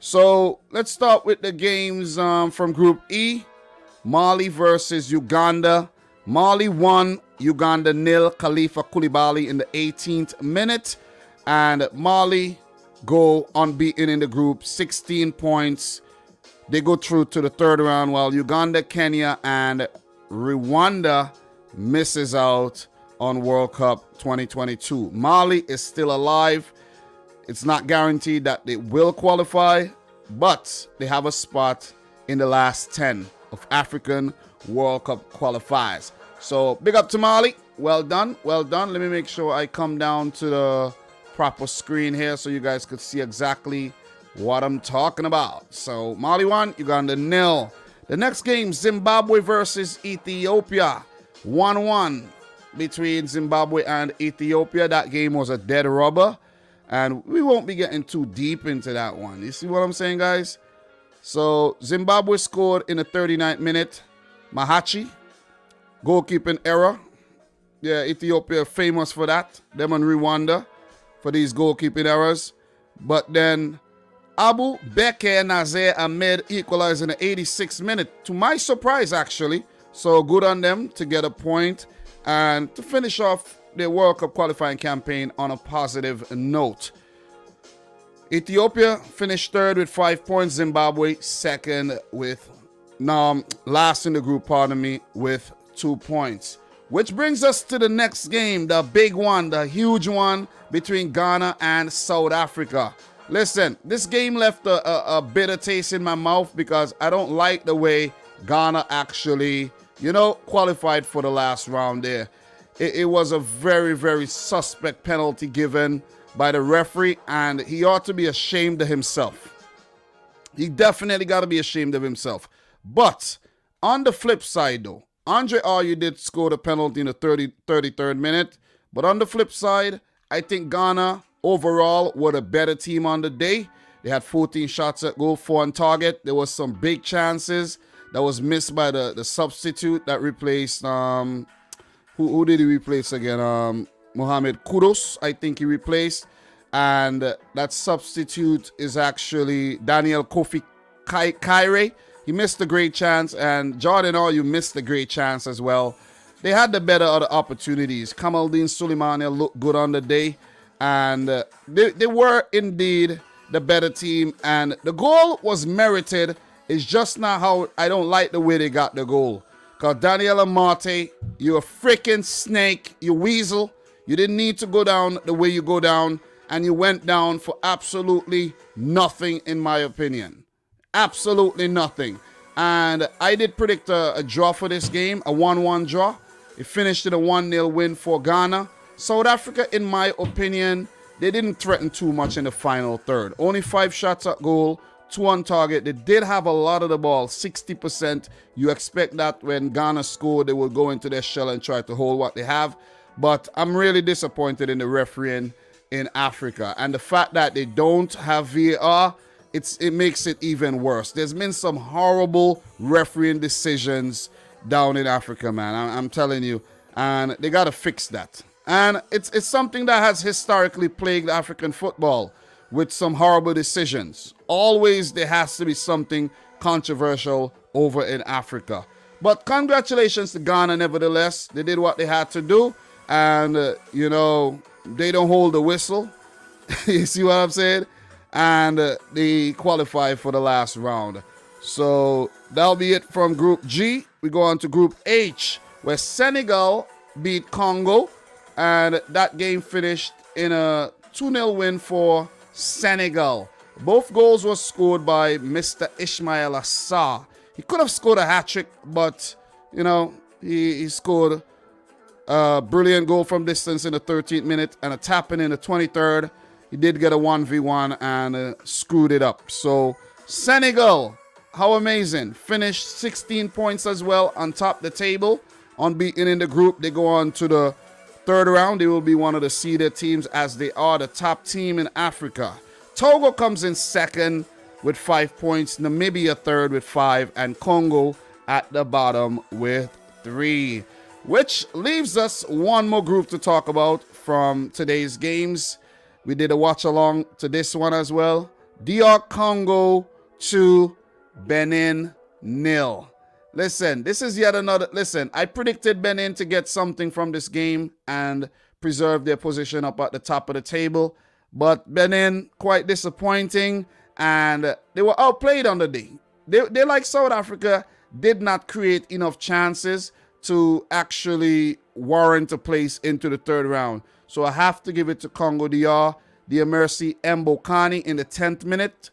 So let's start with the games um, from Group E. Mali versus Uganda. Mali won, Uganda nil. Khalifa Koulibaly in the 18th minute. And Mali go unbeaten in the group, 16 points. They go through to the third round while Uganda, Kenya, and Rwanda misses out on World Cup 2022. Mali is still alive. It's not guaranteed that they will qualify, but they have a spot in the last 10 of African World Cup qualifiers. So big up to Mali. Well done. Well done. Let me make sure I come down to the proper screen here so you guys could see exactly what I'm talking about. So Mali won, Uganda nil. The next game, Zimbabwe versus Ethiopia. 1-1 between Zimbabwe and Ethiopia. That game was a dead rubber. And we won't be getting too deep into that one. You see what I'm saying, guys? So Zimbabwe scored in the 39th minute. Mahachi, goalkeeping error. Yeah, Ethiopia famous for that. Them and Rwanda for these goalkeeping errors. But then Abu Beke Nazir Ahmed equalized in the 86th minute. To my surprise, actually. So good on them to get a point and to finish off their World Cup qualifying campaign on a positive note. Ethiopia finished third with five points. Zimbabwe second with, no, last in the group, pardon me, with two points. Which brings us to the next game, the big one, the huge one between Ghana and South Africa. Listen, this game left a, a, a, bitter taste in my mouth because I don't like the way Ghana actually, you know, qualified for the last round there. It, it was a very, very suspect penalty given by the referee, and he ought to be ashamed of himself. He definitely got to be ashamed of himself. But on the flip side, though, Andre Ayew did score the penalty in the 30, 33rd minute. But on the flip side, I think Ghana overall were the better team on the day. They had 14 shots at goal, four on target. There was some big chances that was missed by the, the substitute that replaced um who, who did he replace again? Um Mohamed Kudus, I think he replaced. And that substitute is actually Daniel Kofi Kyereh. He missed a great chance, and Jordan Ayew missed a great chance as well. They had the better of the opportunities. Kamaldeen Sulemana looked good on the day, and uh, they, they were indeed the better team. And the goal was merited. It's just not how I don't like the way they got the goal. Because Daniel Amartey, you a freaking snake, you weasel. You didn't need to go down the way you go down, and you went down for absolutely nothing, in my opinion. Absolutely nothing. And I did predict a, a draw for this game, a 1 1 draw. It finished in a 1 0 win for Ghana. South Africa, in my opinion, they didn't threaten too much in the final third. Only five shots at goal, two on target. They did have a lot of the ball, 60%. You expect that when Ghana scored, they will go into their shell and try to hold what they have. But I'm really disappointed in the refereeing in Africa. And the fact that they don't have VAR it's it makes it even worse. There's been some horrible refereeing decisions down in Africa, man. I, I'm telling you, and they got to fix that. And it's it's something that has historically plagued African football with some horrible decisions. Always there has to be something controversial over in Africa. But congratulations to Ghana, nevertheless. They did what they had to do, and uh, you know they don't hold the whistle. you see what I'm saying? and uh, they qualify for the last round. So that'll be it from Group G. We go on to Group H, where Senegal beat Congo, and that game finished in a 2 0 win for Senegal. Both goals were scored by Mr. Ismaila Sarr. He could have scored a hat trick, but you know, he, he scored a brilliant goal from distance in the 13th minute and a tap in in the 23rd he did get a 1v1 and uh, screwed it up. So, Senegal, how amazing. Finished 16 points as well on top the table. Unbeaten in the group. They go on to the third round. They will be one of the seeded teams as they are the top team in Africa. Togo comes in second with five points. Namibia third with five. And Congo at the bottom with three. Which leaves us one more group to talk about from today's games. We did a watch along to this one as well. DR Congo to Benin nil. Listen, this is yet another. Listen, I predicted Benin to get something from this game and preserve their position up at the top of the table. But Benin, quite disappointing, and they were outplayed on the day. They, they like South Africa, did not create enough chances to actually warrant a place into the third round. So I have to give it to Congo DR. Dieumerci Mbokani in the 10th minute.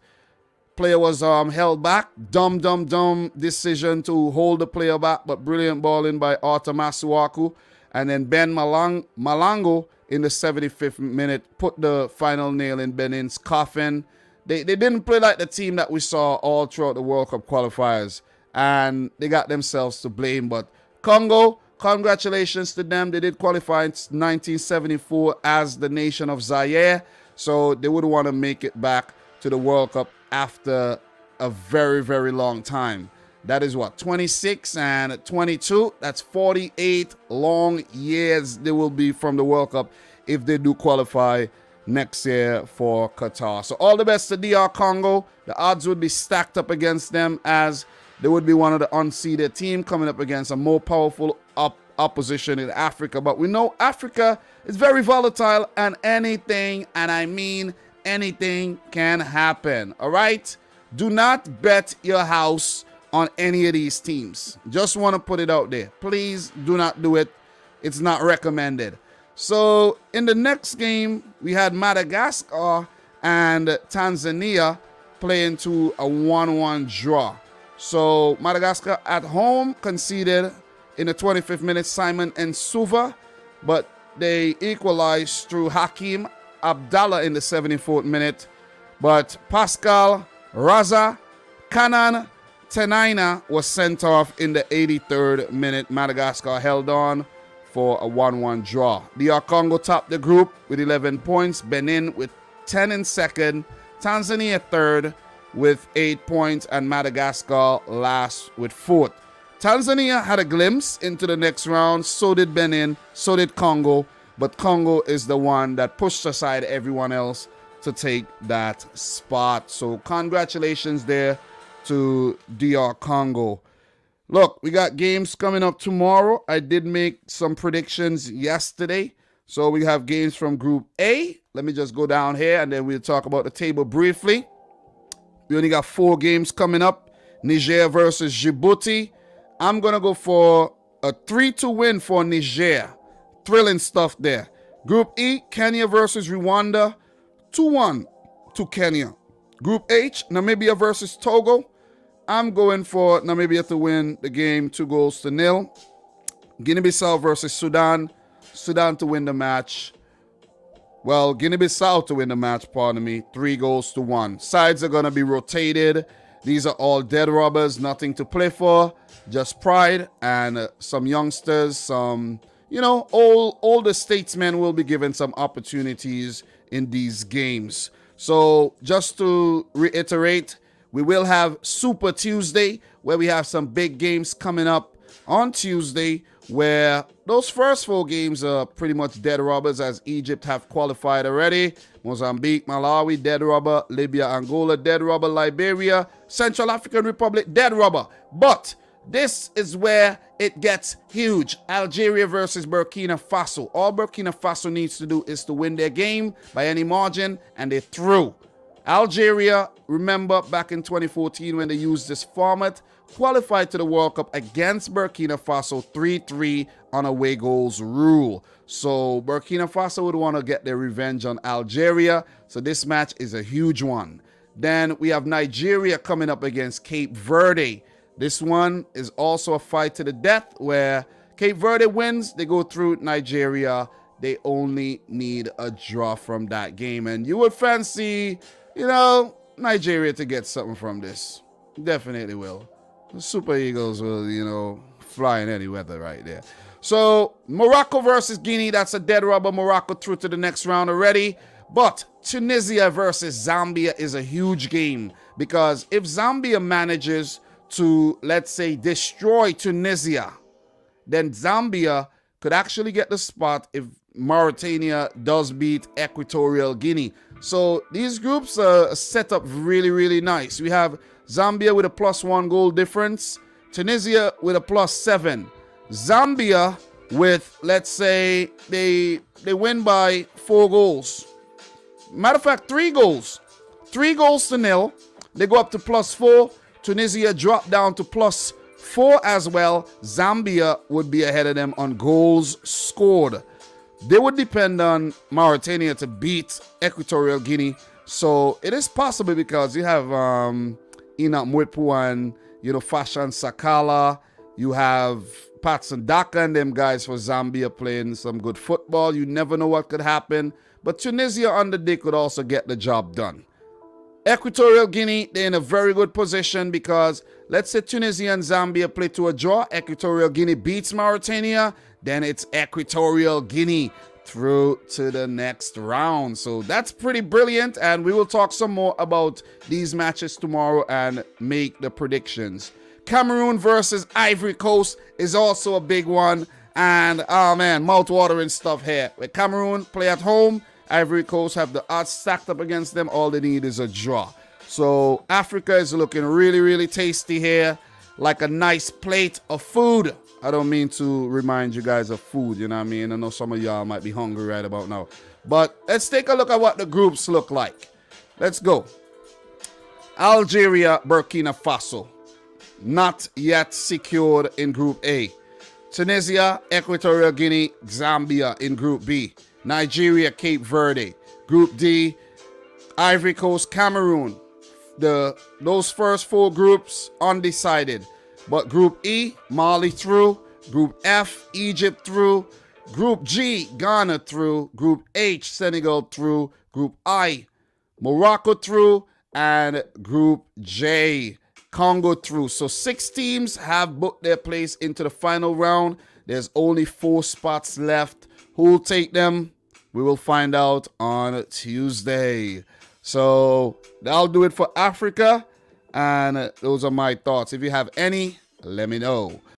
Player was um, held back. Dumb, dumb, dumb decision to hold the player back, but brilliant balling by Arthur Masuaku. And then Ben Malang- Malango in the 75th minute put the final nail in Benin's coffin. They, they didn't play like the team that we saw all throughout the World Cup qualifiers, and they got themselves to blame. But Congo, congratulations to them. They did qualify in 1974 as the nation of Zaire, so they would want to make it back to the World Cup after a very, very long time. That is what 26 and 22. That's 48 long years they will be from the World Cup if they do qualify next year for Qatar. So all the best to DR Congo. The odds would be stacked up against them as they would be one of the unseeded team coming up against a more powerful op- opposition in Africa. But we know Africa is very volatile and anything, and I mean anything can happen. All right? Do not bet your house on any of these teams. Just want to put it out there. Please do not do it. It's not recommended. So in the next game, we had Madagascar and Tanzania playing to a 1-1 draw. So Madagascar at home conceded in the 25th minute Simon Msuva, but they equalized through Hakim Abdallah in the 74th minute. But Pascal Raza Kanan Tenaina was sent off in the 83rd minute. Madagascar held on for a 1 1 draw. DR Congo topped the group with 11 points. Benin with 10 in second. Tanzania third with 8 points. And Madagascar last with fourth. Tanzania had a glimpse into the next round. So did Benin. So did Congo. But Congo is the one that pushed aside everyone else to take that spot. So, congratulations there to DR Congo. Look, we got games coming up tomorrow. I did make some predictions yesterday. So we have games from Group A. Let me just go down here and then we'll talk about the table briefly. We only got four games coming up. Niger versus Djibouti. I'm going to go for a 3 to win for Niger. Thrilling stuff there. Group E, Kenya versus Rwanda. 2-1 to Kenya. Group H, Namibia versus Togo. I'm going for Namibia to win the game two goals to nil. Guinea Bissau versus Sudan. Sudan to win the match. Well, Guinea Bissau to win the match, pardon me. Three goals to one. Sides are going to be rotated. These are all dead robbers, nothing to play for, just pride. And uh, some youngsters, some, you know, all, all older statesmen will be given some opportunities in these games. So, just to reiterate, we will have Super Tuesday where we have some big games coming up on Tuesday where those first four games are pretty much dead robbers as Egypt have qualified already. Mozambique, Malawi, dead rubber. Libya, Angola, dead rubber. Liberia, Central African Republic, dead rubber. But this is where it gets huge. Algeria versus Burkina Faso. All Burkina Faso needs to do is to win their game by any margin and they're through. Algeria, remember back in 2014 when they used this format, qualified to the World Cup against Burkina Faso 3-3 on away goals rule. So Burkina Faso would want to get their revenge on Algeria. So this match is a huge one. Then we have Nigeria coming up against Cape Verde. This one is also a fight to the death where Cape Verde wins, they go through Nigeria. They only need a draw from that game. And you would fancy you know, Nigeria to get something from this. Definitely will. The Super Eagles will, you know, fly in any weather right there. So, Morocco versus Guinea, that's a dead rubber. Morocco through to the next round already. But Tunisia versus Zambia is a huge game because if Zambia manages to, let's say, destroy Tunisia, then Zambia could actually get the spot if Mauritania does beat Equatorial Guinea. So these groups are set up really, really nice. We have Zambia with a plus one goal difference, Tunisia with a plus seven, Zambia with let's say they they win by four goals. Matter of fact, three goals, three goals to nil. They go up to plus four. Tunisia drop down to plus four as well. Zambia would be ahead of them on goals scored. They would depend on Mauritania to beat Equatorial Guinea. So it is possible because you have um, Enoch Mwepu and, you know, Fashion Sakala. You have Patson Daka and them guys for Zambia playing some good football. You never know what could happen. But Tunisia on the could also get the job done. Equatorial Guinea, they're in a very good position because let's say Tunisia and Zambia play to a draw. Equatorial Guinea beats Mauritania, then it's Equatorial Guinea through to the next round. So that's pretty brilliant. And we will talk some more about these matches tomorrow and make the predictions. Cameroon versus Ivory Coast is also a big one. And oh man, mouth-watering stuff here. With Cameroon play at home, Ivory Coast have the odds stacked up against them. All they need is a draw. So Africa is looking really, really tasty here. Like a nice plate of food. I don't mean to remind you guys of food, you know what I mean? I know some of y'all might be hungry right about now. But let's take a look at what the groups look like. Let's go. Algeria, Burkina Faso. Not yet secured in Group A. Tunisia, Equatorial Guinea, Zambia in Group B. Nigeria, Cape Verde. Group D, Ivory Coast, Cameroon. The those first four groups undecided. But Group E, Mali through. Group F, Egypt through. Group G, Ghana through. Group H, Senegal through. Group I, Morocco through. And Group J, Congo through. So six teams have booked their place into the final round. There's only four spots left. Who'll take them? We will find out on Tuesday. So that'll do it for Africa. And those are my thoughts. If you have any, let me know.